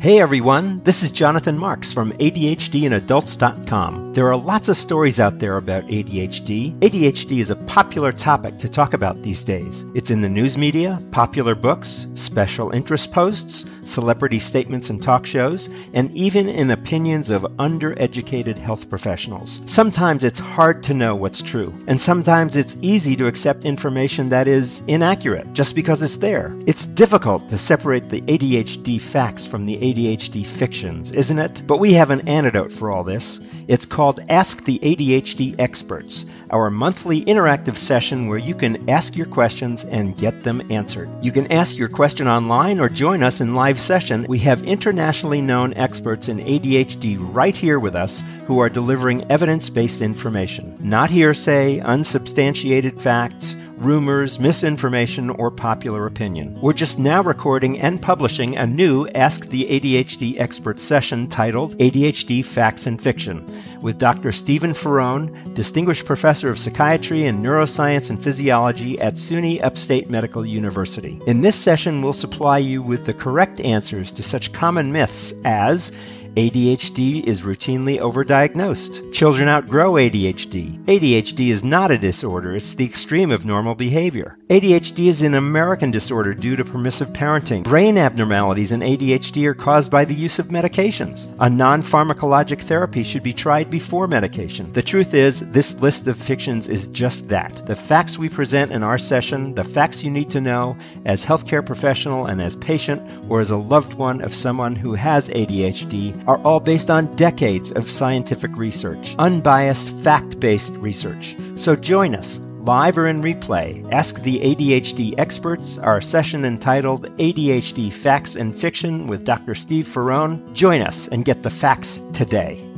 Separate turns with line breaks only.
Hey everyone, this is Jonathan Marks from ADHDinadults.com. There are lots of stories out there about ADHD. ADHD is a popular topic to talk about these days. It's in the news media, popular books, special interest posts, celebrity statements and talk shows, and even in opinions of undereducated health professionals. Sometimes it's hard to know what's true, and sometimes it's easy to accept information that is inaccurate just because it's there. It's difficult to separate the ADHD facts from the ADHD fictions, isn't it? But we have an antidote for all this. It's called Ask the ADHD Experts, our monthly interactive session where you can ask your questions and get them answered. You can ask your question online or join us in live session. We have internationally known experts in ADHD right here with us who are delivering evidence based information, not hearsay, unsubstantiated facts rumors, misinformation, or popular opinion. We're just now recording and publishing a new Ask the ADHD Expert session titled ADHD Facts and Fiction with Dr. Stephen Faraone, Distinguished Professor of Psychiatry and Neuroscience and Physiology at SUNY Upstate Medical University. In this session, we'll supply you with the correct answers to such common myths as ADHD is routinely overdiagnosed. Children outgrow ADHD. ADHD is not a disorder, it's the extreme of normal behavior. ADHD is an American disorder due to permissive parenting. Brain abnormalities in ADHD are caused by the use of medications. A non pharmacologic therapy should be tried before medication. The truth is, this list of fictions is just that. The facts we present in our session, the facts you need to know as healthcare professional and as patient or as a loved one of someone who has ADHD are all based on decades of scientific research, unbiased, fact based research. So join us, live or in replay. Ask the ADHD experts, our session entitled ADHD Facts and Fiction with Dr. Steve Faraone. Join us and get the facts today.